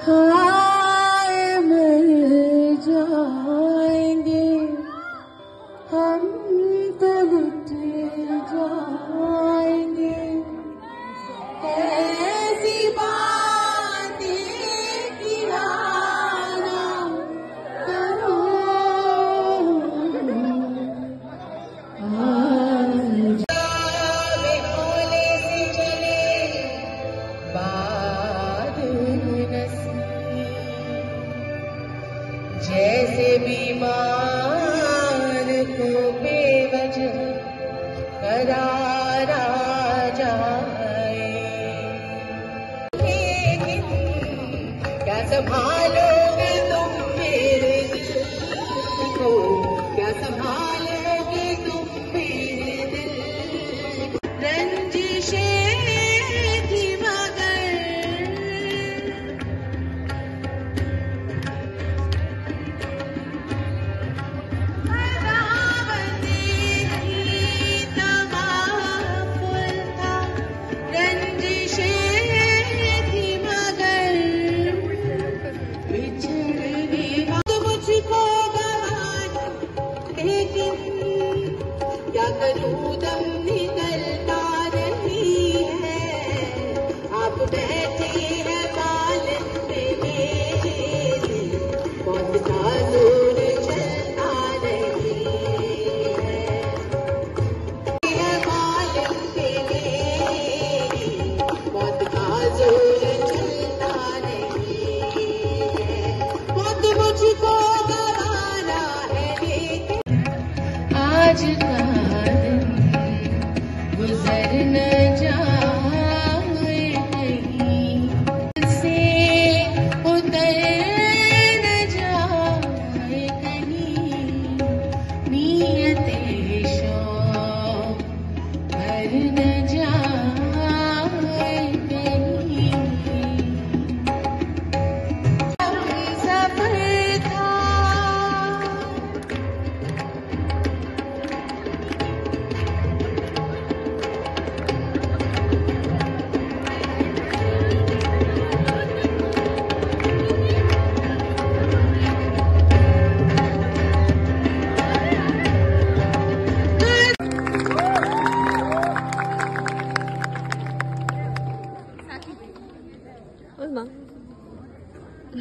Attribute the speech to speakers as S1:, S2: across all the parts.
S1: Huh? ऐसे बीमार को बेवज करारा जाए क्या संभालोगे तुम मेरे दिल को क्या निकलता रही है। आप बैठे आज का दिन गुजर न जा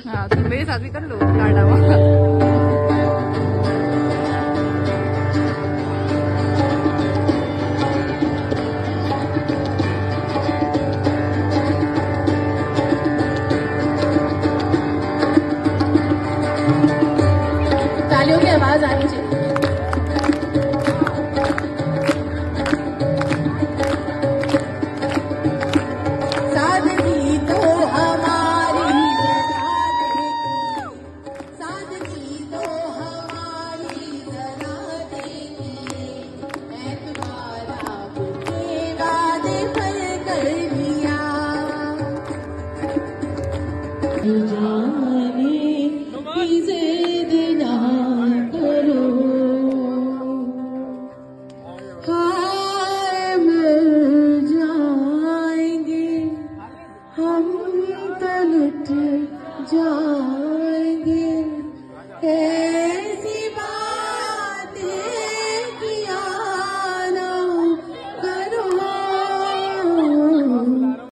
S2: हाँ तुम मेरे साथ भी कर लो
S1: टाटा हम तलट जाएँगे। ए